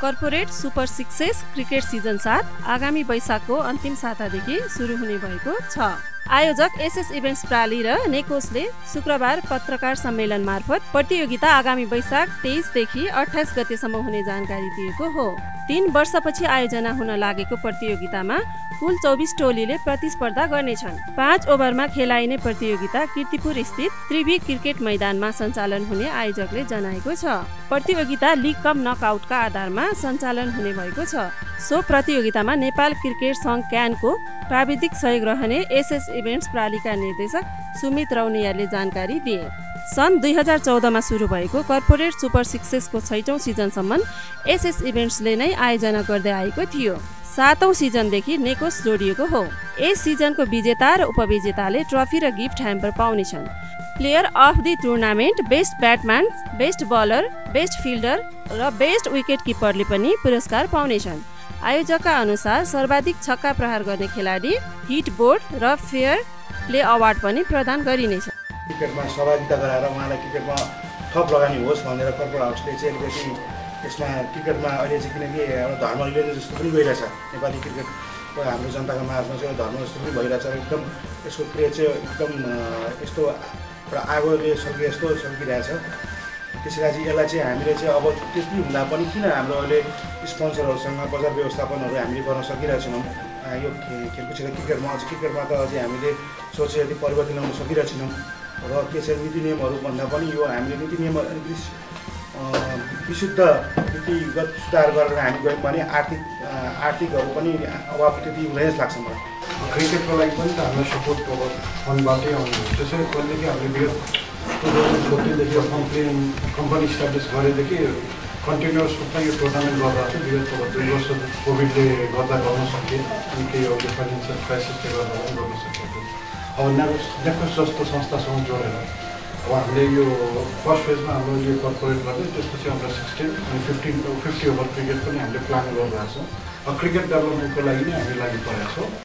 Corporate super sixes cricket season सात आगामी वैशाखको अन्तिम सातादेखि सुरु हुने भएको छ। आयोजक एसएस इभेन्ट्स प्राली र नेकोसले शुक्रबार पत्रकार सम्मेलन मार्फत प्रतियोगिता आगामी वैशाख तेइसदेखि अठाइस गतेसम्म हुने जानकारी दिएको हो। तीन वर्षपछि आयोजना हुन लागेको प्रतियोगितामा कुल चौबिस टोलीले प्रतिस्पर्धा गर्नेछन्। पाँच ओभरमा खेलाइने प्रतियोगिता किर्तिपुर स्थित त्रिवी क्रिकेट मैदानमा सञ्चालन हुने आयोजकले जनाएको छ। प्रतियोगिता लिग कम नकआउटका आधारमा सञ्चालन हुने भएको छ। सो प्रतियोगितामा नेपाल क्रिकेट सङ्घ क्यानको प्राविधिक सहयोग रहने एसएस इभेन्ट्स प्रालीका निर्देशक सुमित रौनियाले जानकारी दिए। सन् दुई हजार चौधमा सुरु भएको कर्पोरेट सुपर सिक्सेसको छैटौँ सिजनसम्म एसएस इभेन्ट्सले नै आयोजना गर्दै आएको थियो। सातौँ सिजनदेखि नेकोस जोडिएको हो। यस सिजनको विजेता र उपविजेताले ट्रफी र गिफ्ट ह्याम्पर पाउनेछन्। Player of the tournament best batsman best bowler best fielder र बेस्ट विकेट किपरले पनि पुरस्कार पाउनेछन्। आयोजकका अनुसार सर्वाधिक छक्का प्रहार गर्ने खेलाडी हिट बोर्ड र फेयर प्ले अवार्ड पनि प्रदान गरिनेछ। क्रिकेटमा सहभागिता गराएर उहाँलाई क्रिकेटमा थप लगानी होस् भनेर कर्पोरेट हाउसले चाहिँ अलिकति यसमा क्रिकेटमा अहिले चाहिँ किनकि एउटा धर्म रिलिजन जस्तो पनि गइरहेछ नेपाली क्रिकेट हाम्रो जनताको माझमा चाहिँ धर्म जस्तो पनि भइरहेछ एकदम यसको क्रिया चाहिँ एकदम यस्तो एउटा आगोले सकिए जस्तो सकिरहेछ त्यसैले चाहिँ यसलाई चाहिँ हामीले चाहिँ अब त्यति हुँदा पनि किन हाम्रो अहिले स्पोन्सरहरूसँग बजार व्यवस्थापनहरू हामीले गर्न सकिरहेको छैनौँ? यो खेलकुद क्षेत्र क्रिकेटमा अझ क्रिकेटमा त अझै हामीले सोचेर परिवर्तन ल्याउन सकिरहेको छैनौँ। र के छ नीति नियमहरू भन्दा पनि यो हामीले नीति अलिकति विशुद्ध नीतिगत सुधार गरेर हामी गयौँ भने आर्थिक आर्थिकहरू पनि अभाव त्यति हुँदैन जस्तो लाग्छ मलाई। क्रिकेटको लागि पनि त हामीलाई सपोर्ट फन्डबाटै आउने हो त्यसरी पहिलेदेखि हामीले विगत टु थाउजन्ड फोर्टिनदेखि कम्पनी इस्टाब्लिस गरेदेखि कन्टिन्युस रूपमा यो टुर्नामेन्ट गर्दा चाहिँ विगत अब दुई वर्ष कोभिडले गर्दा गर्न सकेँ अनि केही अब फाइनेन्सियल क्राइसिसले गर्दा पनि गर्न सकेको अब नेकोस नेकोस जस्तो संस्थासँग जोडेर अब हामीले यो फर्स्ट फेजमा हाम्रो यो कर्पोरेट गर्दै त्यसपछि हाम्रो सिक्सटिन अनि फिफ्टिन फिफ्टी ओभर क्रिकेट पनि हामीले प्लान गरिरहेको छौँ अब क्रिकेट डेभलपमेन्टको लागि नै हामी लागि परेका छौँ